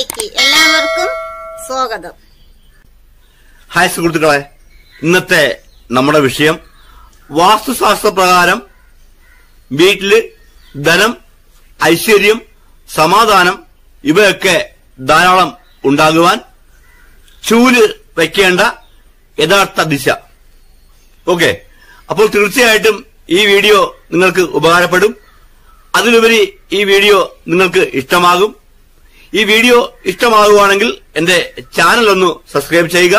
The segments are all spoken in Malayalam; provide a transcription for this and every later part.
എല്ലാവർക്കും സ്വാഗതം. ഹായ് സുഹൃത്തുക്കളെ. ഇന്നത്തെ നമ്മുടെ വിഷയം വാസ്തുശാസ്ത്ര പ്രകാരം വീട്ടിൽ ധനം ഐശ്വര്യം സമാധാനം ഇവയൊക്കെ ധാരാളം ഉണ്ടാകുവാൻ ചൂൽ വയ്ക്കേണ്ട യഥാർത്ഥ ദിശ. ഓക്കെ. അപ്പോൾ തീർച്ചയായിട്ടും ഈ വീഡിയോ നിങ്ങൾക്ക് ഉപകാരപ്പെടും. അതിലുപരി ഈ വീഡിയോ നിങ്ങൾക്ക് ഇഷ്ടമാകും. ഈ വീഡിയോ ഇഷ്ടമാകുവാണെങ്കിൽ എന്റെ ചാനൽ ഒന്ന് സബ്സ്ക്രൈബ് ചെയ്യുക.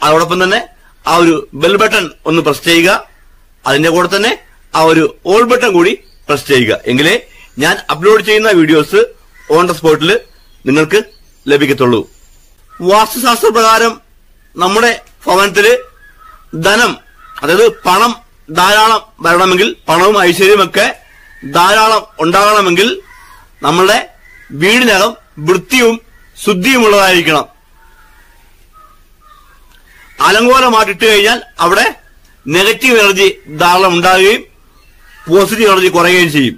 അതോടൊപ്പം തന്നെ ആ ഒരു ബെൽ ബട്ടൺ ഒന്ന് പ്രസ് ചെയ്യുക. അതിന്റെ കൂടെ തന്നെ ആ ഒരു ഓൾ ബട്ടൺ കൂടി പ്രസ് ചെയ്യുക. എങ്കിലേ ഞാൻ അപ്ലോഡ് ചെയ്യുന്ന വീഡിയോസ് ഓൺ ദ സ്പോട്ടിൽ നിങ്ങൾക്ക് ലഭിക്കത്തുള്ളൂ. വാസ്തുശാസ്ത്ര പ്രകാരം നമ്മുടെ ഭവനത്തിൽ ധനം അതായത് പണം ധാരാളം വരണമെങ്കിൽ പണവും ഐശ്വര്യമൊക്കെ ധാരാളം ഉണ്ടാകണമെങ്കിൽ നമ്മളുടെ വീടിനകം വൃത്തിയും ശുദ്ധിയുമുള്ളതായിരിക്കണം. അലങ്കോലമായിട്ടിട്ട് കഴിഞ്ഞാൽ അവിടെ നെഗറ്റീവ് എനർജി ധാരാളം ഉണ്ടാവുകയും പോസിറ്റീവ് എനർജി കുറയുകയും ചെയ്യും.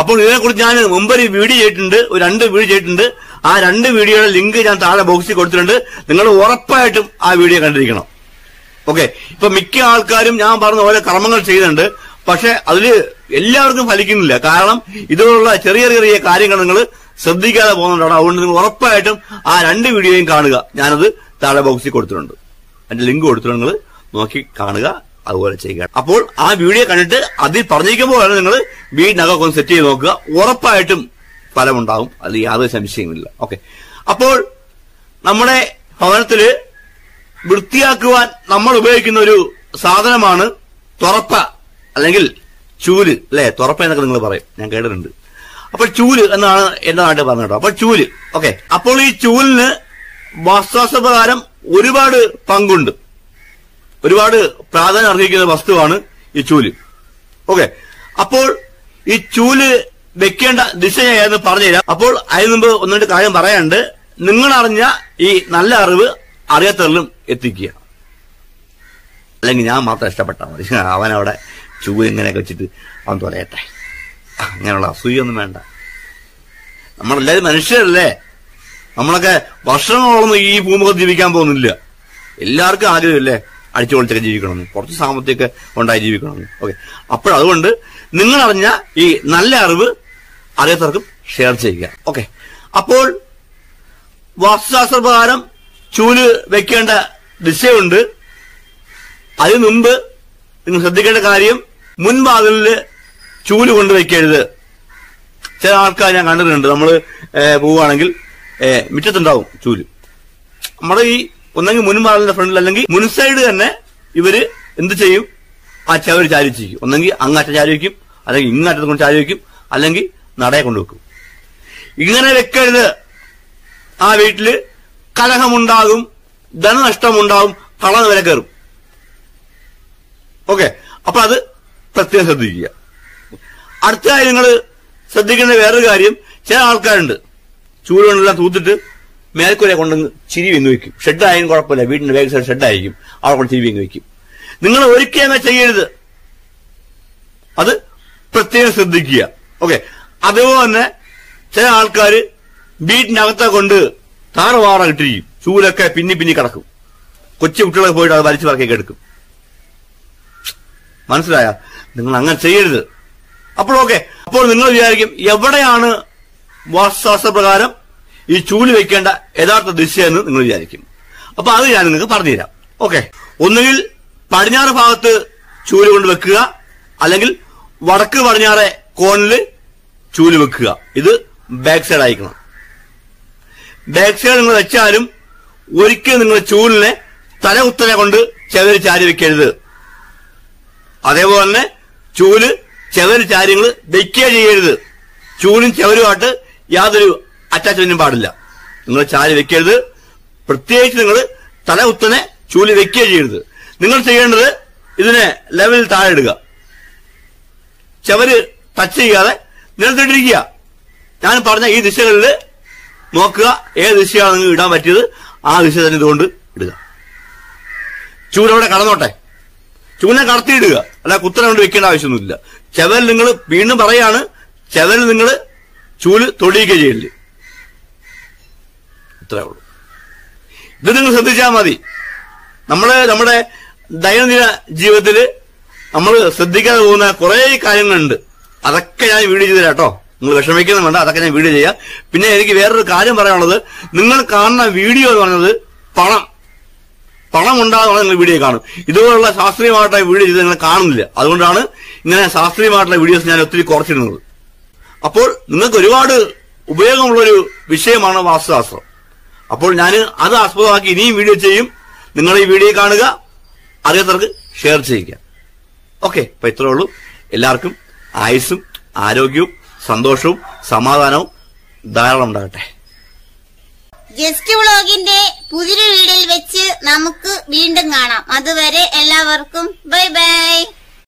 അപ്പോൾ ഇതിനെക്കുറിച്ച് ഞാൻ മുമ്പ് ഒരു വീഡിയോ ചെയ്തിട്ടുണ്ട് ഒരു രണ്ട് വീഡിയോ ചെയ്തിട്ടുണ്ട്. ആ രണ്ട് വീഡിയോയുടെ ലിങ്ക് ഞാൻ താഴെ ബോക്സിൽ കൊടുത്തിട്ടുണ്ട്. നിങ്ങൾ ഉറപ്പായിട്ടും ആ വീഡിയോ കണ്ടിരിക്കണം. ഓക്കെ ഇപ്പൊ മിക്ക ആൾക്കാരും ഞാൻ പറഞ്ഞ ഓരോ കർമ്മങ്ങൾ ചെയ്യുന്നുണ്ട്. പക്ഷെ അതിൽ എല്ലാവർക്കും ഫലിക്കുന്നില്ല. കാരണം ഇതുപോലുള്ള ചെറിയ ചെറിയ കാര്യങ്ങൾ നിങ്ങൾ ശ്രദ്ധിക്കാതെ പോകുന്നുണ്ടാണ് അതുകൊണ്ട് നിങ്ങൾ ഉറപ്പായിട്ടും ആ രണ്ട് വീഡിയോയും കാണുക. ഞാനത് താഴെ ബോക്സിൽ കൊടുത്തിട്ടുണ്ട്. അതിന്റെ ലിങ്ക് കൊടുത്തിട്ടുണ്ട്. നിങ്ങൾ നോക്കി കാണുക. അതുപോലെ ചെയ്യുക. അപ്പോൾ ആ വീഡിയോ കണ്ടിട്ട് അതിൽ പറഞ്ഞിരിക്കുമ്പോൾ നിങ്ങൾ വീടിനകം ഒന്ന് സെറ്റ് ചെയ്ത് നോക്കുക. ഉറപ്പായിട്ടും ഫലമുണ്ടാകും അതിൽ യാതൊരു സംശയമില്ല ഓക്കെ അപ്പോൾ നമ്മുടെ ഭവനത്തിൽ വൃത്തിയാക്കുവാൻ നമ്മൾ ഉപയോഗിക്കുന്ന ഒരു സാധനമാണ് തുറപ്പ അല്ലെങ്കിൽ ചൂൽ. അല്ലെ? തുറപ്പ എന്നൊക്കെ നിങ്ങൾ പറയും. ഞാൻ കേട്ടിട്ടുണ്ട്. അപ്പോൾ ചൂൽ എന്നാണ് എന്റെ നാട്ടിൽ പറഞ്ഞത് അപ്പോൾ ചൂൽ. ഓക്കെ അപ്പോൾ ഈ ചൂലിന് വാസ്തുശാസ്ത്ര പ്രകാരം ഒരുപാട് പങ്കുണ്ട്. ഒരുപാട് പ്രാധാന്യം അർഹിക്കുന്ന വസ്തുവാണ് ഈ ചൂൽ. ഓക്കെ അപ്പോൾ ഈ ചൂൽ വെക്കേണ്ട ദിശ ഏതെന്ന് പറഞ്ഞുതരാം. അപ്പോൾ അതിന് മുമ്പ് ഒന്ന് രണ്ട് കാര്യം പറയാണ്ട് നിങ്ങൾ അറിഞ്ഞ ഈ നല്ല അറിവ് അറിയാത്തവരിലും എത്തിക്കുക. അല്ലെങ്കിൽ ഞാൻ മാത്രം ഇഷ്ടപ്പെട്ടാൽ മതി. അവനവിടെ ചൂൽ ഇങ്ങനെയൊക്കെ വെച്ചിട്ട് അവൻ തുലയട്ടെ. അങ്ങനെയുള്ള അസൂയൊന്നും വേണ്ട. നമ്മളെല്ലാവരും മനുഷ്യരല്ലേ? നമ്മളൊക്കെ വർഷങ്ങളോളൊന്നും ഈ ഭൂമുഖത്ത് ജീവിക്കാൻ പോകുന്നില്ല. എല്ലാവർക്കും ആഗ്രഹമില്ലേ? അടിച്ചു പൊളിച്ചൊക്കെ ജീവിക്കണമെന്ന്. കുറച്ച് സാമ്പത്തിക ഉണ്ടായി ജീവിക്കണമെന്ന്. ഓക്കെ. അപ്പോഴതുകൊണ്ട് നിങ്ങൾ അറിഞ്ഞ ഈ നല്ല അറിവ് അറിയാത്തവർക്കും ഷെയർ ചെയ്യുക. ഓക്കെ. അപ്പോൾ വാസ്തുശാസ്ത്ര പ്രകാരം ചൂൽ വെക്കേണ്ട ദിശയുണ്ട്. അതിനു മുമ്പ് നിങ്ങൾ ശ്രദ്ധിക്കേണ്ട കാര്യം മുൻവാതിലിൽ ചൂൽ കൊണ്ട് വെക്കരുത്. ചില ആൾക്കാർ ഞാൻ കണ്ടിട്ടുണ്ട്. നമ്മൾ പോവുകയാണെങ്കിൽ മിറ്റത്തുണ്ടാവും ചൂൽ. നമ്മുടെ ഈ ഒന്നെങ്കിൽ മുൻവാതിലിന്റെ ഫ്രണ്ടിൽ അല്ലെങ്കിൽ മുൻ സൈഡ് തന്നെ ഇവർ എന്ത് ചെയ്യും? ആ ചവര് ചാരി ചെയ്യും ഒന്നെങ്കിൽ അങ്ങാറ്റം ചാരി വയ്ക്കും അല്ലെങ്കിൽ ഇങ്ങാറ്റത്ത് കൊണ്ട് ചാരി വയ്ക്കും അല്ലെങ്കിൽ നടയെ കൊണ്ടുവെക്കും ഇങ്ങനെ വെക്കരുത്. ആ വീട്ടിൽ കലഹമുണ്ടാകും ധനനഷ്ടമുണ്ടാകും കളന്ന് വില കയറും ഓക്കെ. അപ്പൊ അത് പ്രത്യേകം ശ്രദ്ധിക്കുക. അടുത്തതായി നിങ്ങൾ ശ്രദ്ധിക്കേണ്ട വേറൊരു കാര്യം ചില ആൾക്കാരുണ്ട്. ചൂട് കൊണ്ടെല്ലാം തൂത്തിട്ട് മേൽക്കൂരെ കൊണ്ട് ചിരി വെങ്ങ് വെക്കും ഷെഡായാലും കുഴപ്പമില്ല. വീടിന്റെ വേഗം സൈഡ് ഷെഡായിരിക്കും അവിടെ കൊണ്ട് ചിരി വെങ്ങ് വെക്കും നിങ്ങൾ ഒരിക്കലും ചെയ്യരുത്. അത് പ്രത്യേകം ശ്രദ്ധിക്കുക. ഓക്കെ അതുപോലെ തന്നെ ചില ആൾക്കാർ വീട്ടിനകത്തെ കൊണ്ട് താറുവാറ ഇട്ടിരിക്കും. ചൂലൊക്കെ പിന്നി പിന്നി കിടക്കും. കൊച്ചു കുട്ടികളൊക്കെ പോയിട്ട് അത് വലിച്ചു പറക്കൊക്കെ എടുക്കും. മനസ്സിലായ? നിങ്ങൾ അങ്ങനെ ചെയ്യരുത്. അപ്പോൾ ഓക്കെ അപ്പോൾ നിങ്ങൾ വിചാരിക്കും എവിടെയാണ് വാസ്തുശാസ്ത്ര പ്രകാരം ഈ ചൂൽ വെക്കേണ്ട യഥാർത്ഥ ദിശയെന്ന് നിങ്ങൾ വിചാരിക്കും. അപ്പൊ അത് ഞാൻ നിങ്ങൾക്ക് പറഞ്ഞുതരാം. ഓക്കെ. ഒന്നുകിൽ പടിഞ്ഞാറ് ഭാഗത്ത് ചൂൽ കൊണ്ട് വെക്കുക അല്ലെങ്കിൽ വടക്ക് പടിഞ്ഞാറെ കോണിൽ ചൂൽ വെക്കുക. ഇത് ബാക്ക് സൈഡ് അയക്കണം ബാക്ക് സൈഡ് നിങ്ങൾ വെച്ചാലും ഒരിക്കലും നിങ്ങൾ ചൂലിനെ തല കുത്തനെ കൊണ്ട് ചെവര് ചാരി വെക്കരുത്. അതേപോലെ തന്നെ ചൂൽ ചെവര് ചാര്യങ്ങൾ വെക്കുക ചെയ്യരുത്. ചൂലും ചെവരുമായിട്ട് യാതൊരു അറ്റാച്ച്മെന്റും പാടില്ല. നിങ്ങൾ ചാരി വെക്കരുത്. പ്രത്യേകിച്ച് നിങ്ങൾ തല ഉത്തനെ ചൂൽ വെക്കുക ചെയ്യരുത്. നിങ്ങൾ ചെയ്യേണ്ടത് ഇതിനെ ലെവലിൽ താഴെ ഇടുക. ചെവര് ടച്ച് ചെയ്യാതെ നിലത്തിട്ടിരിക്കുക. ഞാൻ പറഞ്ഞ ഈ ദിശകളിൽ നോക്കുക. ഏത് ദിശയാണ് നിങ്ങൾക്ക് ഇടാൻ പറ്റിയത്? ആ ദിശ തന്നെ ഇതുകൊണ്ട് ഇടുക. ചൂലവിടെ കടന്നോട്ടെ. ചൂനെ കടത്തിയിടുക. അല്ല കുത്തനെ കൊണ്ട് വെക്കേണ്ട ആവശ്യമൊന്നുമില്ല. ചെവൽ നിങ്ങൾ വീണ്ടും പറയാണ് ചെവൽ നിങ്ങൾ ചൂൽ തൊടിയുക ചെയ്യൽ. ഇത്രേ ഉള്ളൂ. ഇത് നിങ്ങൾ ശ്രദ്ധിച്ചാൽ മതി. നമ്മൾ നമ്മുടെ ദൈനംദിന ജീവിതത്തിൽ നമ്മൾ ശ്രദ്ധിക്കാതെ പോകുന്ന കുറെ കാര്യങ്ങളുണ്ട്. അതൊക്കെ ഞാൻ വീഡിയോ ചെയ്തു കേട്ടോ. നിങ്ങൾ വിഷമിക്കുന്ന വേണ്ട അതൊക്കെ ഞാൻ വീഡിയോ ചെയ്യാം. പിന്നെ എനിക്ക് വേറൊരു കാര്യം പറയാനുള്ളത്. നിങ്ങൾ കാണുന്ന വീഡിയോ എന്ന് പറയുന്നത് പണം. പണം ഉണ്ടാകുന്ന നിങ്ങൾ വീഡിയോ കാണും. ഇതുപോലുള്ള ശാസ്ത്രീയമായിട്ടുള്ള വീഡിയോ ചെയ്ത് നിങ്ങൾ കാണുന്നില്ല. അതുകൊണ്ടാണ് ഇങ്ങനെ ശാസ്ത്രീയമായിട്ടുള്ള വീഡിയോസ് ഞാൻ ഒത്തിരി കുറച്ചിരുന്നത് അപ്പോൾ നിങ്ങൾക്ക് ഒരുപാട് ഉപയോഗമുള്ളൊരു വിഷയമാണ് വാസ്തുശാസ്ത്രം. അപ്പോൾ ഞാൻ അത് ആസ്പദമാക്കി ഇനിയും വീഡിയോ ചെയ്യും. നിങ്ങൾ ഈ വീഡിയോ കാണുക. അറിയാത്തവർക്ക് ഷെയർ ചെയ്യുക. ഓക്കെ അപ്പൊ ഇത്രേ ഉള്ളൂ. എല്ലാവർക്കും ആയുസ്സും ആരോഗ്യവും സന്തോഷവും സമാധാനവും ധാരാളം ഉണ്ടാകട്ടെ. ജസ്റ്റ് വ്ളോഗിന്റെ പുതിയൊരു വീഡിയോയിൽ വെച്ച് നമുക്ക് വീണ്ടും കാണാം. അതുവരെ എല്ലാവർക്കും ബൈ ബൈ.